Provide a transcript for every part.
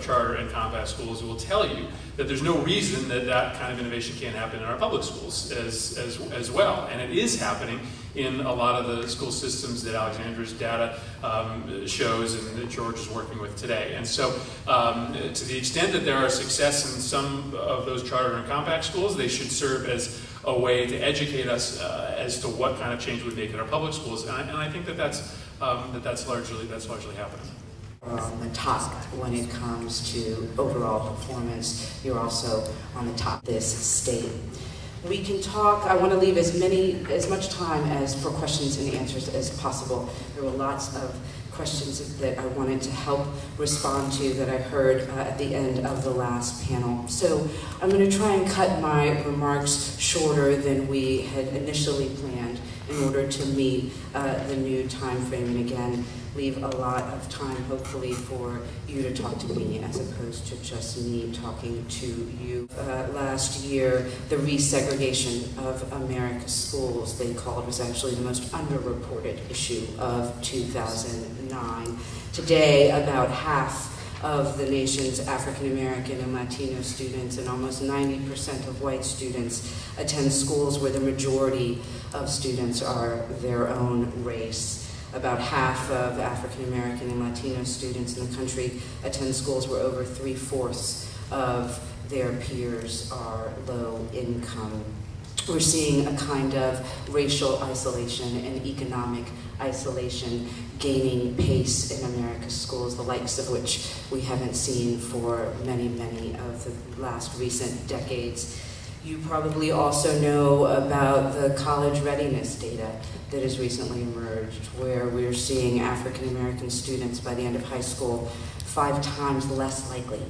charter and compact schools will tell you that there's no reason that that kind of innovation can't happen in our public schools as, as, as well. And it is happening in a lot of the school systems that Alexandra's data um, shows and that George is working with today. And so um, to the extent that there are success in some of those charter and compact schools, they should serve as a way to educate us uh, as to what kind of change we make in our public schools. And I, and I think that that's, um, that that's largely, that's largely happening on the top when it comes to overall performance. You're also on the top this state. We can talk, I want to leave as many, as much time as for questions and answers as possible. There were lots of questions that I wanted to help respond to that I heard uh, at the end of the last panel. So I'm going to try and cut my remarks shorter than we had initially planned in order to meet uh, the new time frame. And again, leave a lot of time, hopefully, for you to talk to me as opposed to just me talking to you. Uh, last year, the resegregation of America's schools, they called, was actually the most underreported issue of 2009. Today, about half of the nation's African American and Latino students, and almost 90% of white students attend schools where the majority of students are their own race. About half of African American and Latino students in the country attend schools where over three fourths of their peers are low income. We're seeing a kind of racial isolation and economic isolation gaining pace in America's schools, the likes of which we haven't seen for many, many of the last recent decades. You probably also know about the college readiness data that has recently emerged, where we're seeing African American students by the end of high school five times less likely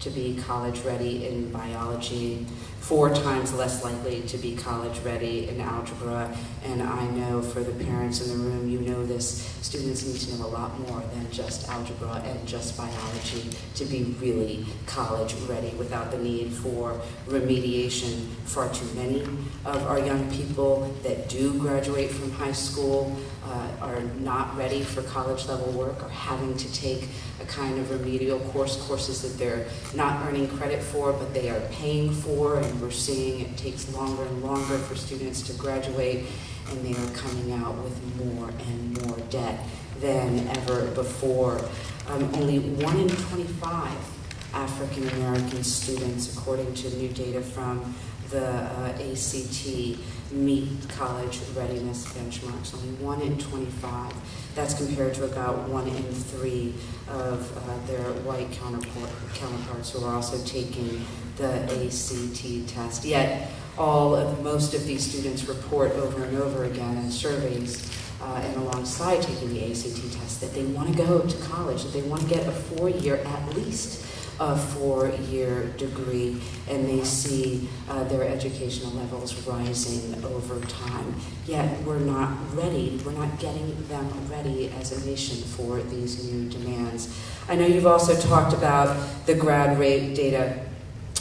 to be college ready in biology, four times less likely to be college ready in algebra. And I know for the parents in the room, you know this, students need to know a lot more than just algebra and just biology to be really college ready without the need for remediation. Far too many of our young people that do graduate from high school uh, are not ready for college level work, are having to take a kind of remedial course, courses that they're not earning credit for, but they are paying for, and we're seeing it takes longer and longer for students to graduate, and they are coming out with more and more debt than ever before. Um, only one in 25 African American students, according to new data from the uh, ACT, meet college readiness benchmarks, only one in 25. That's compared to about one in three of uh, their white counterparts who are also taking the ACT test. Yet, all of most of these students report over and over again in surveys uh, and alongside taking the ACT test that they want to go to college, that they want to get a four-year at least a four-year degree, and they see uh, their educational levels rising over time. Yet we're not ready, we're not getting them ready as a nation for these new demands. I know you've also talked about the grad rate data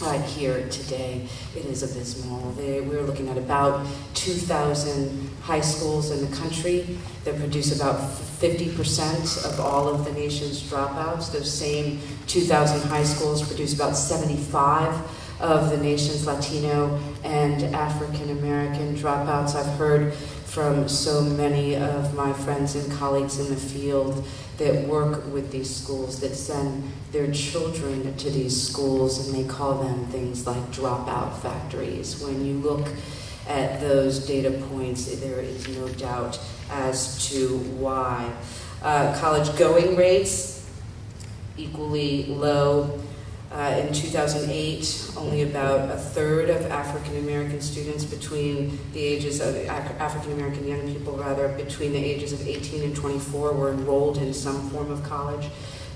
uh, here today. It is abysmal. They, we're looking at about 2,000 high schools in the country that produce about 50% of all of the nation's dropouts. Those same 2,000 high schools produce about 75 of the nation's Latino and African American dropouts. I've heard from so many of my friends and colleagues in the field that work with these schools, that send their children to these schools, and they call them things like dropout factories. When you look at those data points, there is no doubt as to why. Uh, college going rates, equally low. Uh, in 2008, only about a third of African American students between the ages of African American young people, rather, between the ages of 18 and 24 were enrolled in some form of college.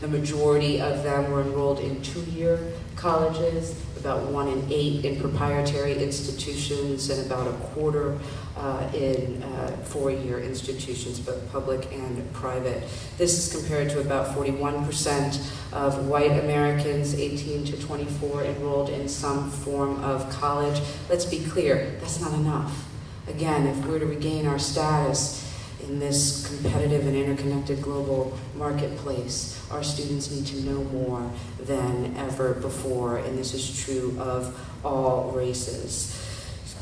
The majority of them were enrolled in two-year colleges, about one in eight in proprietary institutions, and about a quarter uh, in uh, four-year institutions, both public and private. This is compared to about 41% of white Americans 18 to 24 enrolled in some form of college. Let's be clear, that's not enough. Again, if we're to regain our status In this competitive and interconnected global marketplace, our students need to know more than ever before, and this is true of all races.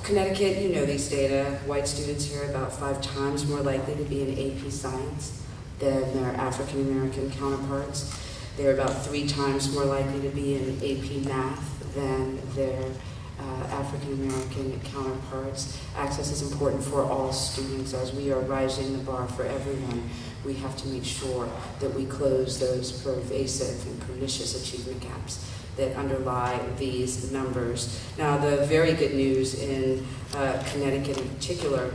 Connecticut, you know these data. White students here are about five times more likely to be in AP Science than their African American counterparts. They're about three times more likely to be in AP Math than their African American counterparts. Access is important for all students. As we are rising the bar for everyone, we have to make sure that we close those pervasive and pernicious achievement gaps that underlie these numbers. Now, the very good news in uh, Connecticut in particular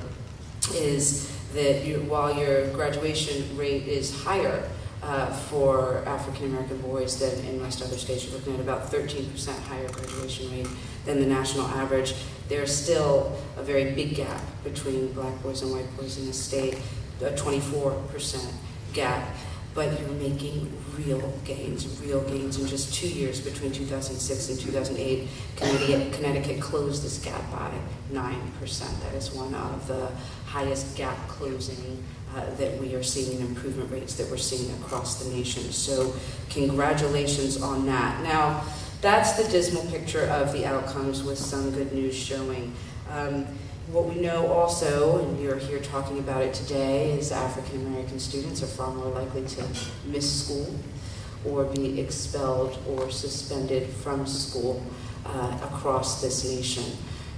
is that you, while your graduation rate is higher uh, for African American boys than in most other states, you're looking at about 13% higher graduation rate than the national average. There's still a very big gap between black boys and white boys in the state, a 24% gap but you're making real gains, real gains in just two years between 2006 and 2008. Connecticut, Connecticut closed this gap by 9%. That is one of the highest gap closing uh, that we are seeing improvement rates that we're seeing across the nation. So congratulations on that. Now, that's the dismal picture of the outcomes with some good news showing. Um, what we know also, and are here talking about it today, is African American students are far more likely to miss school or be expelled or suspended from school uh, across this nation.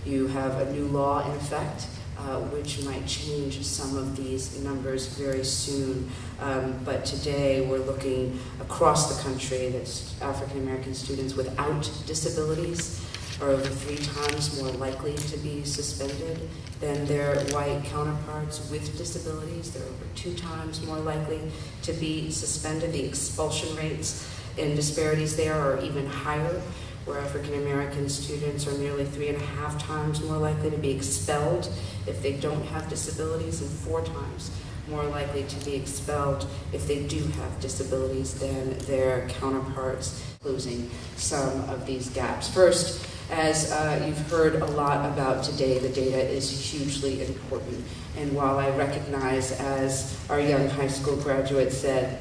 You have a new law in effect uh, which might change some of these numbers very soon. Um, but today we're looking across the country that African American students without disabilities are over three times more likely to be suspended than their white counterparts with disabilities. They're over two times more likely to be suspended. The expulsion rates and disparities there are even higher, where African American students are nearly three and a half times more likely to be expelled if they don't have disabilities, and four times more likely to be expelled if they do have disabilities than their counterparts, closing some of these gaps. First, as uh, you've heard a lot about today, the data is hugely important. And while I recognize, as our young high school graduate said,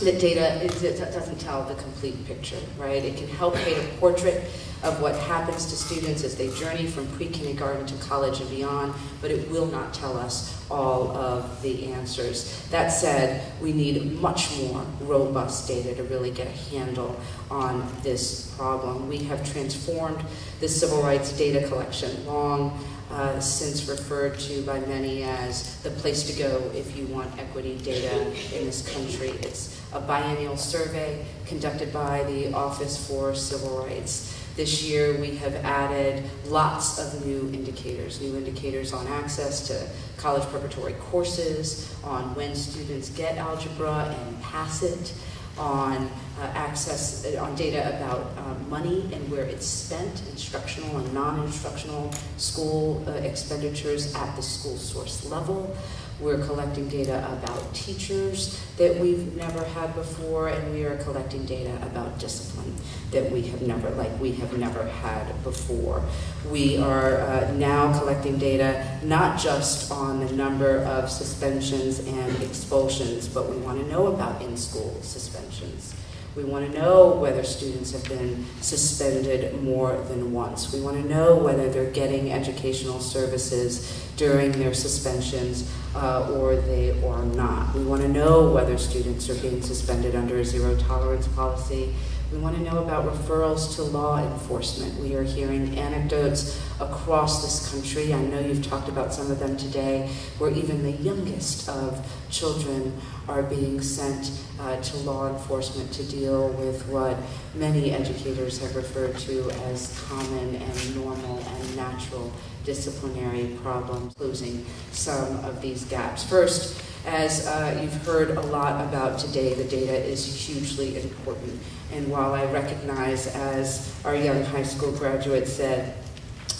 that data it doesn't tell the complete picture, right? It can help paint a portrait of what happens to students as they journey from pre-kindergarten to college and beyond, but it will not tell us all of the answers. That said, we need much more robust data to really get a handle on this problem. We have transformed the civil rights data collection long uh, since referred to by many as the place to go if you want equity data in this country. It's a biennial survey conducted by the Office for Civil Rights. This year we have added lots of new indicators, new indicators on access to college preparatory courses, on when students get algebra and pass it, on uh, access, uh, on data about uh, money and where it's spent, instructional and non-instructional school uh, expenditures at the school source level. We're collecting data about teachers that we've never had before, and we are collecting data about discipline that we have never, like we have never had before. We are uh, now collecting data not just on the number of suspensions and expulsions, but we want to know about in-school suspensions. We want to know whether students have been suspended more than once. We want to know whether they're getting educational services during their suspensions uh, or they are not. We want to know whether students are being suspended under a zero tolerance policy. We want to know about referrals to law enforcement. We are hearing anecdotes across this country. I know you've talked about some of them today, where even the youngest of children are being sent uh, to law enforcement to deal with what many educators have referred to as common and normal and natural disciplinary problems, closing some of these gaps. First, as uh, you've heard a lot about today, the data is hugely important. And while I recognize, as our young high school graduate said,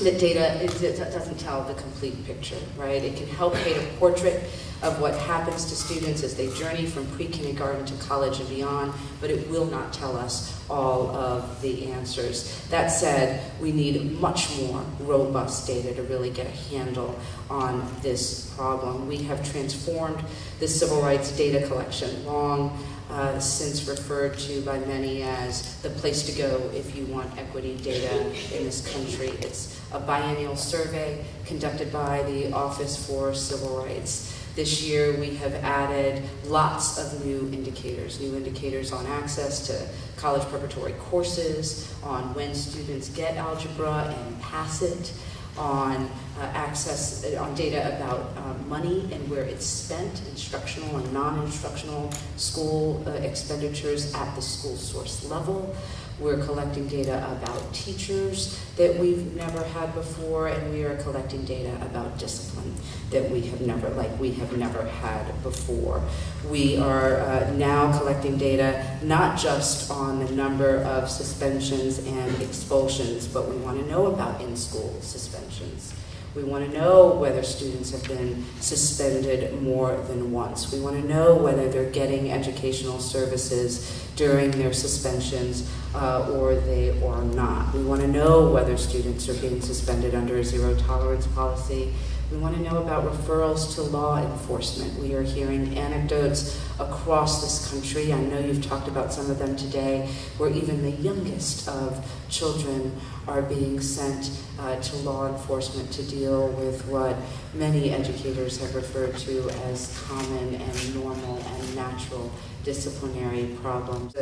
that data it doesn't tell the complete picture, right? It can help paint a portrait of what happens to students as they journey from pre-kindergarten to college and beyond, but it will not tell us all of the answers. That said, we need much more robust data to really get a handle on this problem. We have transformed the civil rights data collection long uh, since referred to by many as the place to go if you want equity data in this country. It's a biennial survey conducted by the Office for Civil Rights. This year we have added lots of new indicators, new indicators on access to college preparatory courses, on when students get algebra and pass it, on uh, access, uh, on data about uh, money and where it's spent, instructional and non-instructional school uh, expenditures at the school source level. We're collecting data about teachers that we've never had before, and we are collecting data about discipline that we have never, like we have never had before. We are uh, now collecting data not just on the number of suspensions and expulsions, but we want to know about in-school suspensions. We want to know whether students have been suspended more than once. We want to know whether they're getting educational services during their suspensions uh, or they are not. We want to know whether students are being suspended under a zero tolerance policy. We want to know about referrals to law enforcement. We are hearing anecdotes across this country. I know you've talked about some of them today, where even the youngest of children are being sent uh, to law enforcement to deal with what many educators have referred to as common and normal and natural disciplinary problems.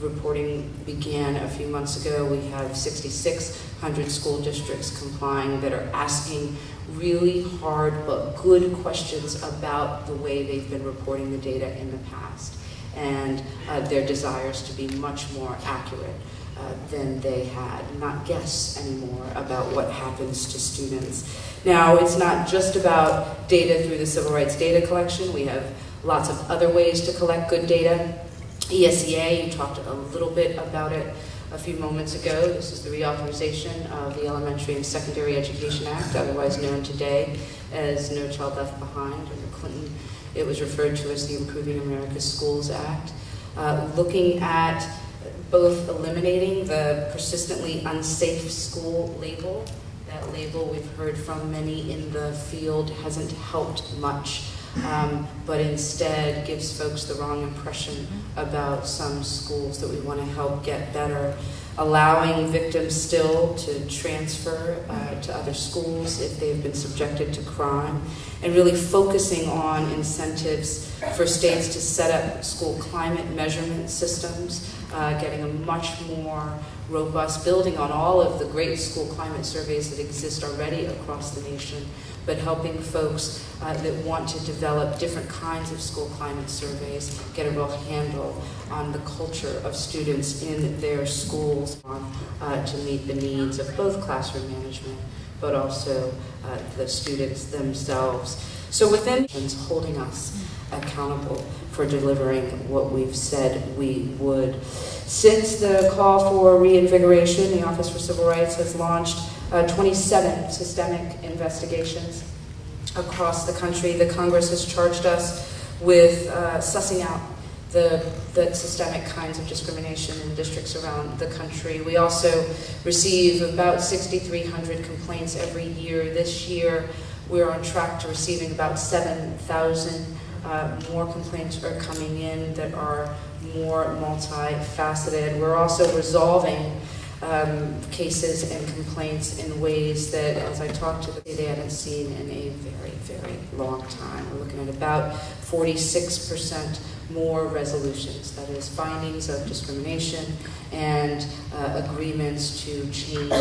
Reporting began a few months ago. We have 6,600 school districts complying that are asking really hard but good questions about the way they've been reporting the data in the past and uh, their desires to be much more accurate uh, than they had, not guess anymore about what happens to students. Now, it's not just about data through the civil rights data collection. We have lots of other ways to collect good data. ESEA, you talked a little bit about it a few moments ago. This is the reauthorization of the Elementary and Secondary Education Act, otherwise known today as No Child Left Behind. Under Clinton, it was referred to as the Improving America's Schools Act. Uh, looking at both eliminating the persistently unsafe school label. That label we've heard from many in the field hasn't helped much um, but instead gives folks the wrong impression about some schools that we want to help get better. Allowing victims still to transfer uh, to other schools if they've been subjected to crime, and really focusing on incentives for states to set up school climate measurement systems, uh, getting a much more robust, building on all of the great school climate surveys that exist already across the nation, but helping folks uh, that want to develop different kinds of school climate surveys get a real handle on the culture of students in their schools uh, to meet the needs of both classroom management but also uh, the students themselves. So within holding us accountable for delivering what we've said we would. Since the call for reinvigoration, the Office for Civil Rights has launched uh, 27 systemic investigations across the country. The Congress has charged us with uh, sussing out the, the systemic kinds of discrimination in districts around the country. We also receive about 6,300 complaints every year. This year, we're on track to receiving about 7,000 uh, more complaints are coming in that are more multifaceted. We're also resolving um, cases and complaints in ways that, as I talked to them, they hadn't seen in a very, very long time. We're looking at about 46% more resolutions, that is, findings of discrimination and uh, agreements to change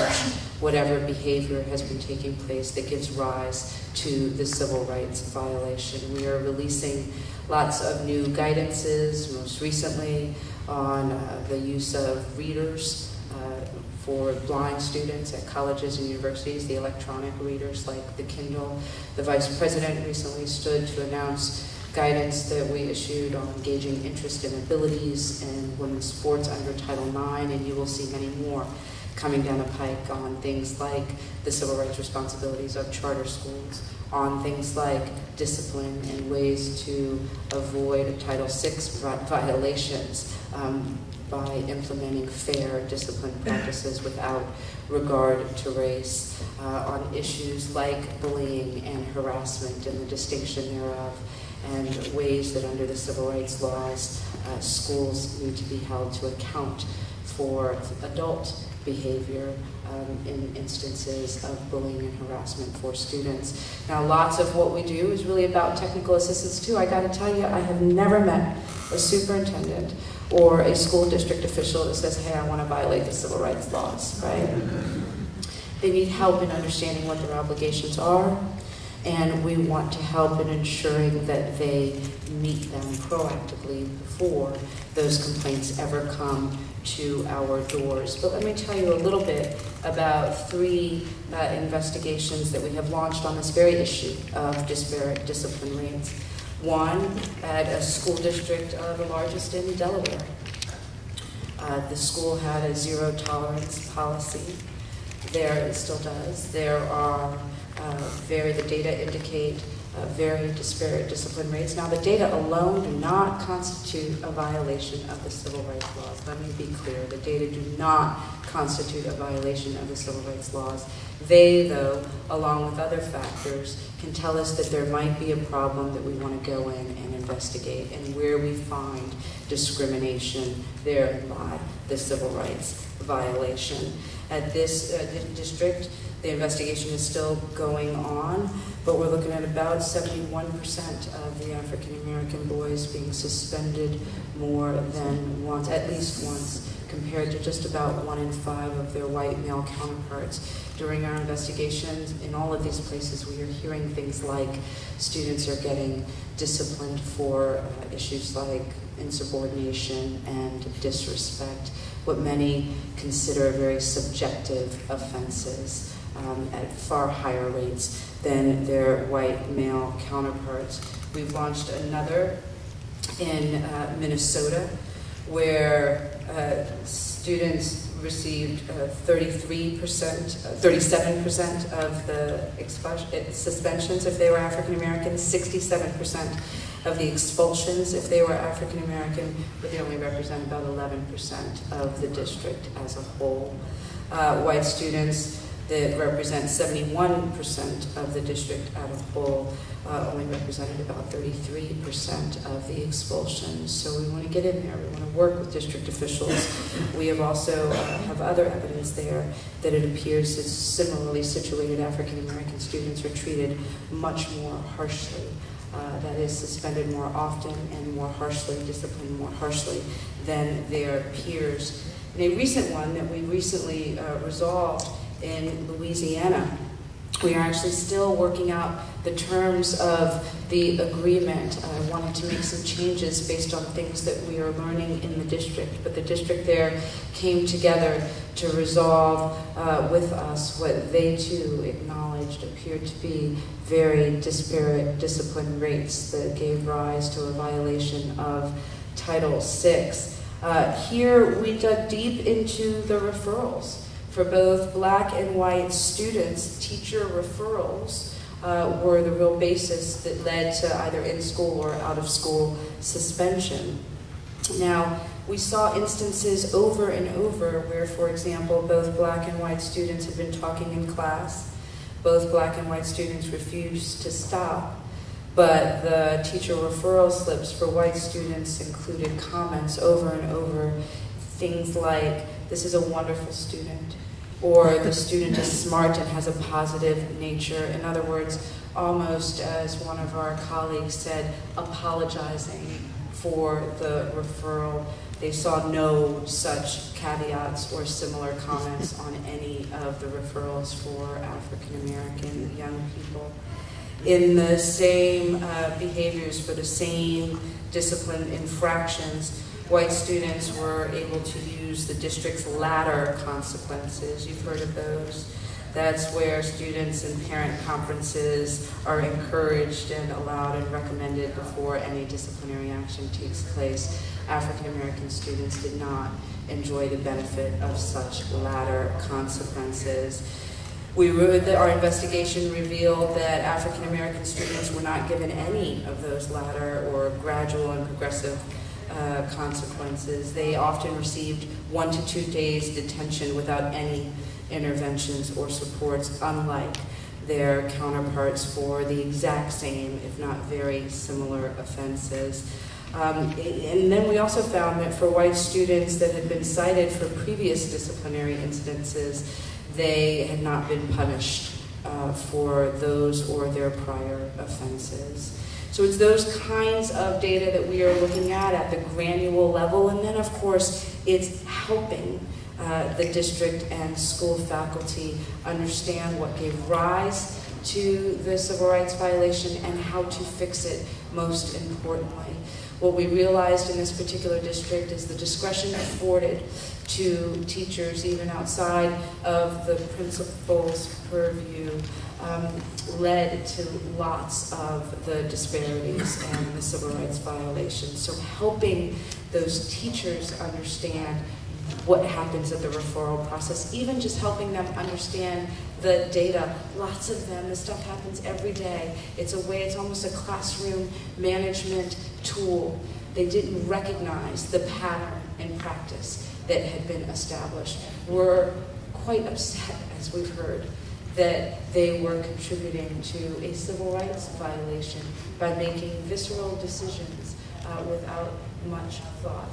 whatever behavior has been taking place that gives rise to the civil rights violation. We are releasing lots of new guidances, most recently on uh, the use of readers uh, for blind students at colleges and universities, the electronic readers like the Kindle. The Vice President recently stood to announce guidance that we issued on engaging interest and abilities in women's sports under Title IX, and you will see many more coming down the pike on things like the civil rights responsibilities of charter schools, on things like discipline and ways to avoid Title VI violations um, by implementing fair discipline practices without regard to race, uh, on issues like bullying and harassment and the distinction thereof, and ways that under the civil rights laws, uh, schools need to be held to account for adult behavior um, in instances of bullying and harassment for students. Now, lots of what we do is really about technical assistance too. I got to tell you, I have never met a superintendent or a school district official that says, hey, I want to violate the civil rights laws, right? They need help in understanding what their obligations are, and we want to help in ensuring that they meet them proactively before those complaints ever come to our doors. But let me tell you a little bit about three uh, investigations that we have launched on this very issue of disparate discipline rates. One at a school district, uh, the largest in Delaware. Uh, the school had a zero tolerance policy. There, it still does. There are uh, very, the data indicate uh, very disparate discipline rates. Now, the data alone do not constitute a violation of the civil rights laws. Let me be clear. The data do not constitute a violation of the civil rights laws. They, though, along with other factors, can tell us that there might be a problem that we want to go in and investigate, and where we find discrimination, therein lie the civil rights violation. At this uh, district, the investigation is still going on, but we're looking at about 71% of the African American boys being suspended more than once, at least once, compared to just about one in five of their white male counterparts. During our investigations, in all of these places, we are hearing things like students are getting disciplined for uh, issues like insubordination and disrespect, what many consider very subjective offenses um, at far higher rates than their white male counterparts. We've launched another in uh, Minnesota where uh, students received 33%, uh, 37% uh, of the uh, suspensions if they were African American, 67% of the expulsions if they were African American, but they only represent about 11% of the district as a whole. Uh, white students that represent 71% of the district out of whole uh, only represented about 33% of the expulsions. So we want to get in there. We want to work with district officials. We have also uh, have other evidence there that it appears that similarly situated African American students are treated much more harshly. Uh, that is suspended more often and more harshly, disciplined more harshly than their peers. And a recent one that we recently uh, resolved in Louisiana. We are actually still working out the terms of the agreement. I wanted to make some changes based on things that we are learning in the district, but the district there came together to resolve uh, with us what they too acknowledged appeared to be very disparate discipline rates that gave rise to a violation of Title VI. Uh, here we dug deep into the referrals. For both black and white students, teacher referrals uh, were the real basis that led to either in-school or out-of-school suspension. Now, we saw instances over and over where, for example, both black and white students had been talking in class. Both black and white students refused to stop, but the teacher referral slips for white students included comments over and over, things like, this is a wonderful student, or the student is smart and has a positive nature. In other words, almost as one of our colleagues said, apologizing for the referral. They saw no such caveats or similar comments on any of the referrals for African American young people. In the same uh, behaviors for the same discipline infractions, white students were able to use the district's ladder consequences. You've heard of those. That's where students and parent conferences are encouraged and allowed and recommended before any disciplinary action takes place. African American students did not enjoy the benefit of such ladder consequences. We our investigation revealed that African American students were not given any of those ladder or gradual and progressive uh, consequences. They often received one to two days detention without any interventions or supports, unlike their counterparts for the exact same, if not very similar offenses. Um, and then we also found that for white students that had been cited for previous disciplinary incidences, they had not been punished uh, for those or their prior offenses. So it's those kinds of data that we are looking at at the granular level, and then of course it's helping uh, the district and school faculty understand what gave rise to the civil rights violation and how to fix it most importantly. What we realized in this particular district is the discretion afforded to teachers, even outside of the principal's purview, um, led to lots of the disparities and the civil rights violations. So helping those teachers understand what happens at the referral process, even just helping them understand the data. Lots of them, this stuff happens every day. It's a way, it's almost a classroom management tool. They didn't recognize the pattern in practice that had been established. We're quite upset, as we've heard, that they were contributing to a civil rights violation by making visceral decisions uh, without much thought.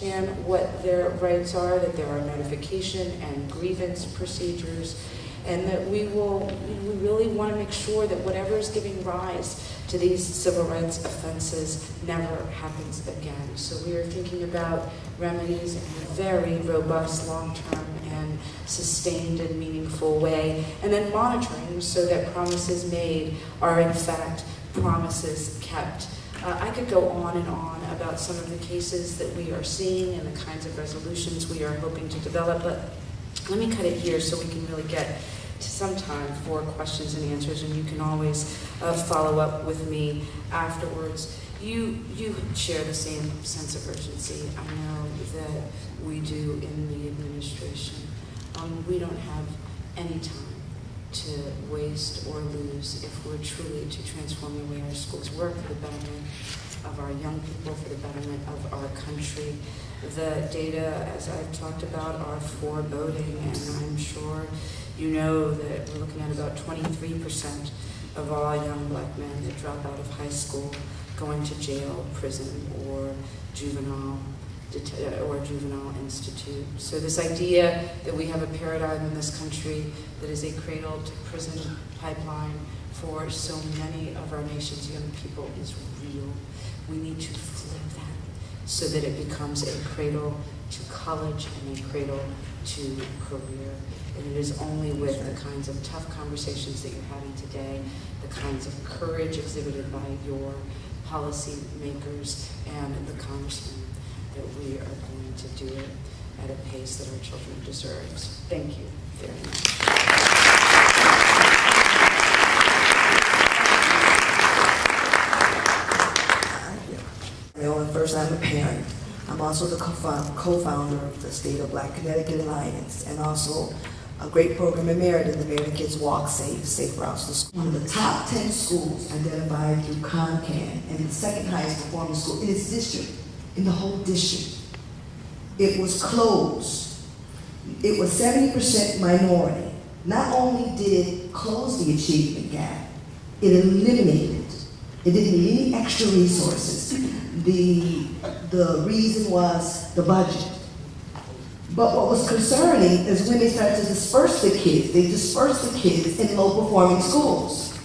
And what their rights are, that there are notification and grievance procedures, and that we will, we really want to make sure that whatever is giving rise to these civil rights offenses never happens again. So we are thinking about remedies in a very robust, long-term, and sustained and meaningful way, and then monitoring so that promises made are in fact promises kept. Uh, I could go on and on about some of the cases that we are seeing and the kinds of resolutions we are hoping to develop, but let me cut it here so we can really get to some time for questions and answers, and you can always uh, follow up with me afterwards. You, you share the same sense of urgency. I know that we do in the administration. Um, we don't have any time to waste or lose if we're truly to transform the way our schools work for the betterment of our young people, for the betterment of our country. The data, as I've talked about, are foreboding, and I'm sure you know that we're looking at about 23% of all young black men that drop out of high school going to jail, prison, or juvenile uh, or juvenile institute. So this idea that we have a paradigm in this country that is a cradle to prison pipeline for so many of our nation's young people is real. We need to flip that so that it becomes a cradle to college and a cradle to career. And it is only with the kinds of tough conversations that you're having today, the kinds of courage exhibited by your policy makers and the congressmen that we are going to do it at a pace that our children deserve. Thank you very much. First, I'm a parent. I'm also the co-founder of the State of Black Connecticut Alliance and also a great program in Meriden, the Meriden Kids Walk Safe, Safe Routes to School. One of the top 10 schools identified through ConnCAN and the second highest performing school in its district, in the whole district. It was closed. It was 70% minority. Not only did it close the achievement gap, it eliminated it. Didn't need any extra resources. The, the reason was the budget. But what was concerning is when they started to disperse the kids, they dispersed the kids in low performing schools.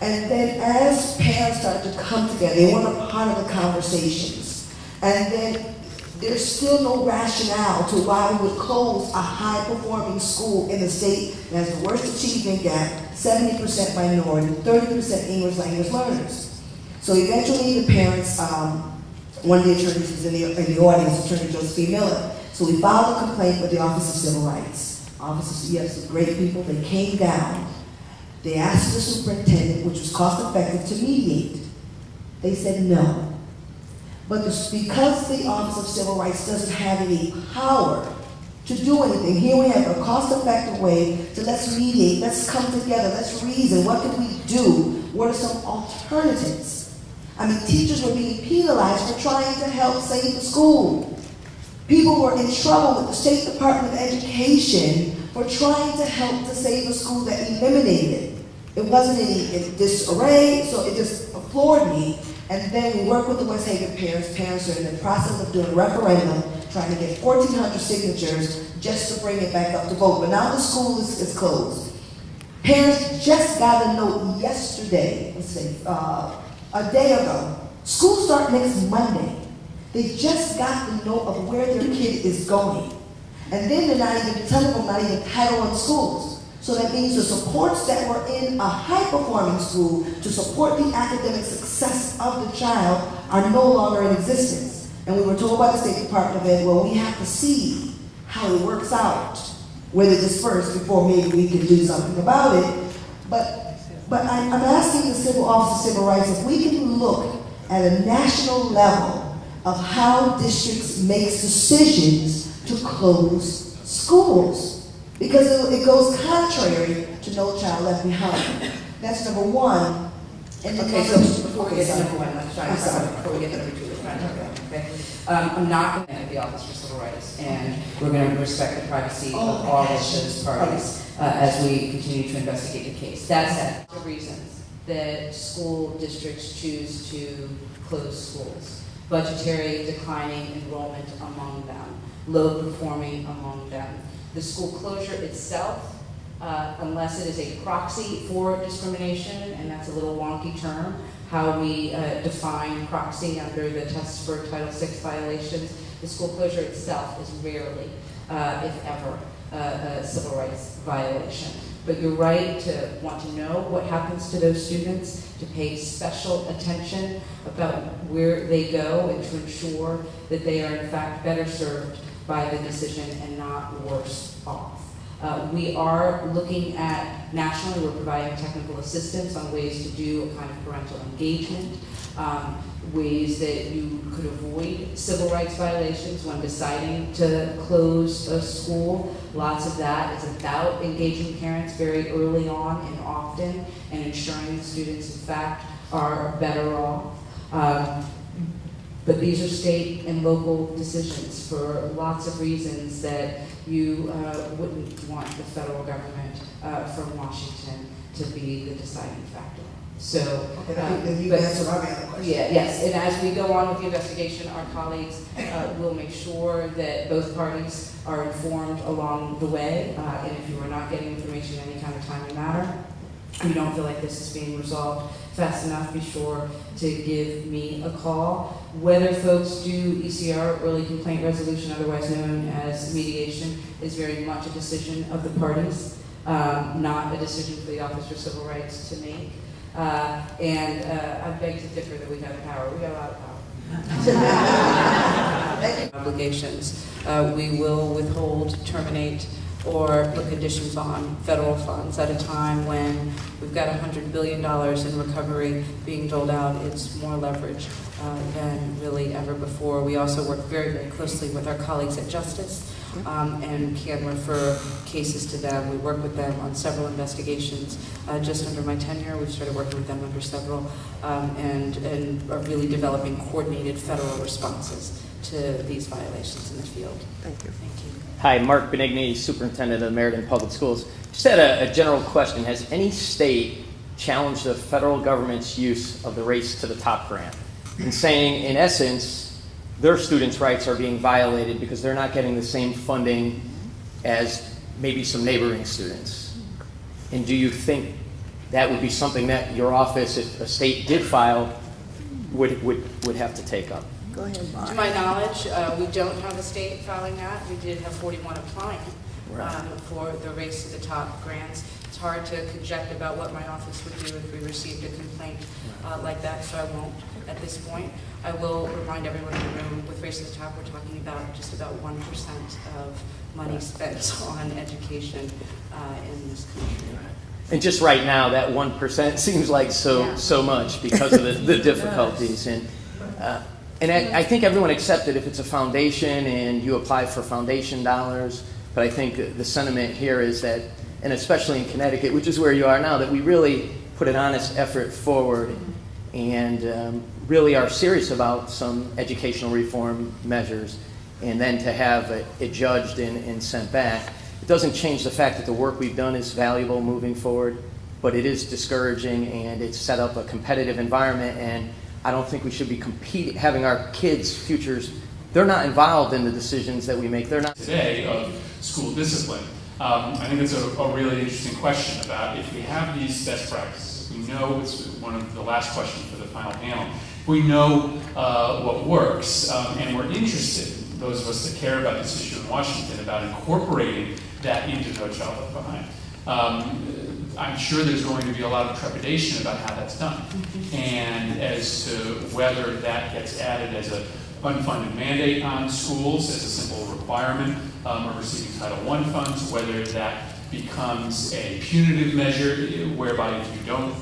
And then as parents started to come together, they weren't a part of the conversations. And then there's still no rationale to why we would close a high performing school in the state that has the worst achievement gap, 70% minority, 30% English language learners. So eventually the parents, um, one of the attorneys was in the, in the audience, Attorney Josephine Miller, so we filed a complaint with the Office of Civil Rights. Office of yes, great people. They came down. They asked the superintendent, which was cost effective, to mediate. They said no. But because the Office of Civil Rights doesn't have any power to do anything, here we have a cost-effective way to let's mediate, let's come together, let's reason, what can we do? What are some alternatives? I mean, teachers were being penalized for trying to help save the school. People were in trouble with the State Department of Education for trying to help to save a school that eliminated it. Wasn't any in disarray, so it just floored me. And then we worked with the West Haven parents. Parents are in the process of doing a referendum, trying to get 1,400 signatures just to bring it back up to vote. But now the school is, is closed. Parents just got a note yesterday, let's see, uh, a day ago. School start next Monday. They just got the note of where their kid is going. And then they're not even, of them not even Title I schools. So that means the supports that were in a high-performing school to support the academic success of the child are no longer in existence. And we were told by the State Department of Ed, well, we have to see how it works out, where they're dispersed before maybe we can do something about it. But, but I'm, I'm asking the Civil Office of Civil Rights if we can look at a national level of how districts make decisions to close schools. Because it, it goes contrary to No Child Left Behind. That's number one. And Okay, so before we get to sorry. number one, let's try I'm sorry. before we get to number two, let's try to talk about it, okay? Um, I'm not going to the Office for Civil Rights, and we're going to respect the privacy of Oh, all of those parties uh, as we continue to investigate the case. That said, the reasons that school districts choose to close schools, budgetary declining enrollment among them, low performing among them. The school closure itself uh, unless it is a proxy for discrimination, and that's a little wonky term, how we uh, define proxy under the test for Title VI violations. The school closure itself is rarely, uh, if ever, uh, a civil rights violation. But you're right to want to know what happens to those students, to pay special attention about where they go, and to ensure that they are in fact better served by the decision and not worse off. Uh, we are looking at, nationally, we're providing technical assistance on ways to do a kind of parental engagement, um, ways that you could avoid civil rights violations when deciding to close a school. Lots of that is about engaging parents very early on and often and ensuring that students, in fact, are better off. Um, but these are state and local decisions for lots of reasons that you uh, wouldn't want the federal government uh, from Washington to be the deciding factor. So, Okay, um, but- answered my question. yeah, yes, and as we go on with the investigation, our colleagues uh, will make sure that both parties are informed along the way. Uh, And if you are not getting information in any kind of timely manner, you don't feel like this is being resolved fast enough, be sure to give me a call. Whether folks do ECR, early complaint resolution, otherwise known as mediation, is very much a decision of the parties, um, not a decision for the Office for Civil Rights to make. Uh, And uh, I beg to differ that we have power. We got a lot of power. Obligations. Uh, We will withhold, terminate, or put conditions on federal funds at a time when we've got $100 billion in recovery being doled out. It's more leverage uh, than really ever before. We also work very, very closely with our colleagues at Justice um, and can refer cases to them. We work with them on several investigations. Uh, Just under my tenure, we've started working with them under several um, and, and are really developing coordinated federal responses to these violations in the field. Thank you. Thank you. Hi, Mark Benigni, Superintendent of Meriden Public Schools. Just had a, a general question. Has any state challenged the federal government's use of the Race to the Top grant and saying, in essence, their students' rights are being violated because they're not getting the same funding as maybe some neighboring students? And do you think that would be something that your office, if a state did file, would, would, would have to take up? Go ahead, To my knowledge, uh, we don't have a state filing that. We did have 41 applying Right. um, for the Race to the Top grants. It's hard to conject about what my office would do if we received a complaint uh, like that, so I won't at this point. I will remind everyone in the room, with Race to the Top, we're talking about just about 1% of money spent on education uh, in this country. And just right now, that one percent seems like so Yeah. so much because of the, the difficulties. And uh, and I, I think everyone accepted if it's a foundation and you apply for foundation dollars. But I think the sentiment here is that, and especially in Connecticut, which is where you are now, that we really put an honest effort forward and um, really are serious about some educational reform measures. And then to have it, judged and, and sent back, it doesn't change the fact that the work we've done is valuable moving forward, but it is discouraging and it's set up a competitive environment. And I don't think we should be competing, having our kids' futures. They're not involved in the decisions that we make. They're not today of school discipline. Um, I think it's a, a, really interesting question about if we have these best practices. We know it's one of the last questions for the final panel. We know uh, what works, um, and we're interested, those of us that care about this issue in Washington, about incorporating that into No Child Left Behind. Um, I'm sure there's going to be a lot of trepidation about how that's done, and as to whether that gets added as a unfunded mandate on schools as a simple requirement um, of receiving Title I funds, whether that becomes a punitive measure whereby if you don't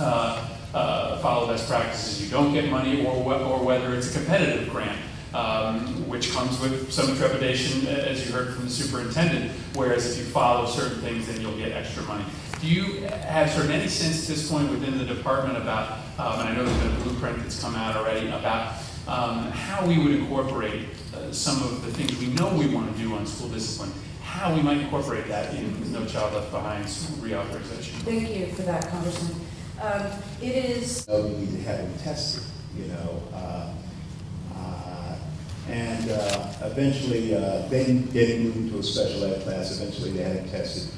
uh, uh, follow best practices, you don't get money, or, or whether it's a competitive grant. Um, which comes with some trepidation, as you heard from the superintendent, whereas if you follow certain things, then you'll get extra money. Do you have sort of any sense at this point within the department about, um, and I know there's been a blueprint that's come out already, about um, how we would incorporate uh, some of the things we know we want to do on school discipline, how we might incorporate that in No Child Left Behind's reauthorization. Thank you for that, Congressman. Um, it is. Oh, we need to have them tested, you know. Uh, uh, and uh, eventually, uh, then getting moved into a special ed class, eventually they had him tested.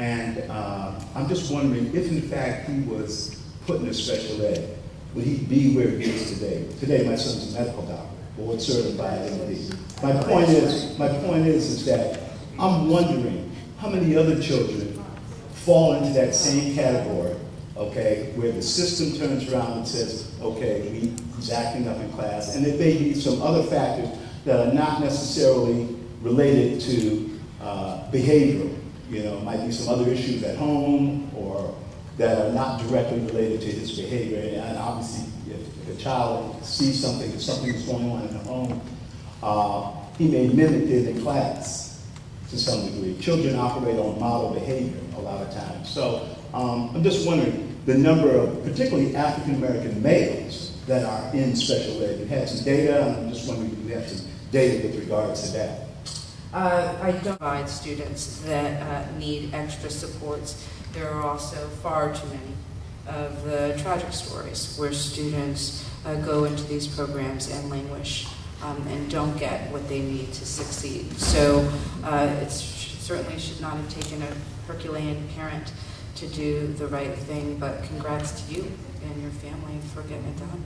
And uh, I'm just wondering if, in fact, he was put in a special ed, would he be where he is today? Today, my son's a medical doctor, board certified MD. My point is, my point is, is that I'm wondering how many other children fall into that same category, okay, where the system turns around and says, okay, we, he's acting up in class, and there may be some other factors that are not necessarily related to uh, behavioral. You know, might be some other issues at home or that are not directly related to his behavior. And obviously, if, if a child sees something, if something is going on in home, uh, he may mimic it in class to some degree. Children operate on model behavior a lot of times. So um, I'm just wondering the number of particularly African American males that are in special ed. You had some data, and I'm just wondering if you have some data with regards to that. Uh, I don't provide students that uh, need extra supports there are also far too many of the tragic stories where students uh, go into these programs and languish um, and don't get what they need to succeed. So uh, it certainly should not have taken a Herculean parent to do the right thing, but congrats to you and your family for getting it done.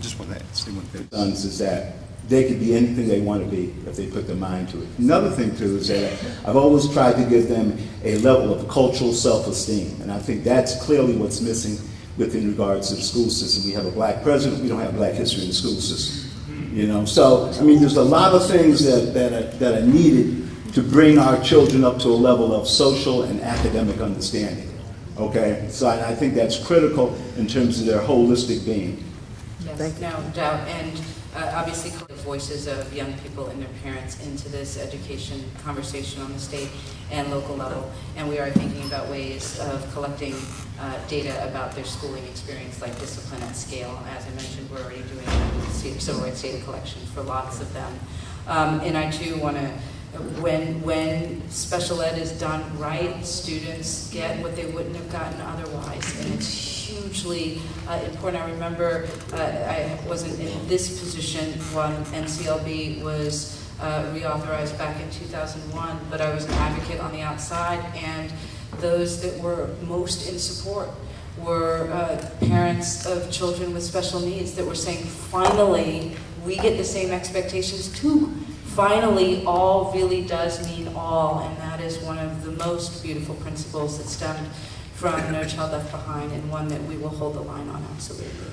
Just want to say one thing. Sons is that they could be anything they want to be if they put their mind to it. Another thing, too, is that I've always tried to give them a level of cultural self-esteem, and I think that's clearly what's missing within regards to the school system. We have a black president, we don't have black history in the school system. You know, so, I mean, there's a lot of things that, that, are, that are needed to bring our children up to a level of social and academic understanding. Okay? So I, I think that's critical in terms of their holistic being. Yes, no doubt. And uh, obviously the voices of young people and their parents into this education conversation on the state and local level. And we are thinking about ways of collecting uh, data about their schooling experience, like discipline at scale. As I mentioned, we're already doing civil rights data collection for lots of them. Um, and I too want to when when special ed is done right, students get what they wouldn't have gotten otherwise, and it's hugely uh, important. I remember uh, I wasn't in this position when NCLB was uh, reauthorized back in 2001, but I was an advocate on the outside, and those that were most in support were uh, parents of children with special needs that were saying, finally, we get the same expectations too. Finally, all really does mean all, and that is one of the most beautiful principles that stemmed from No Child Left Behind and one that we will hold the line on absolutely.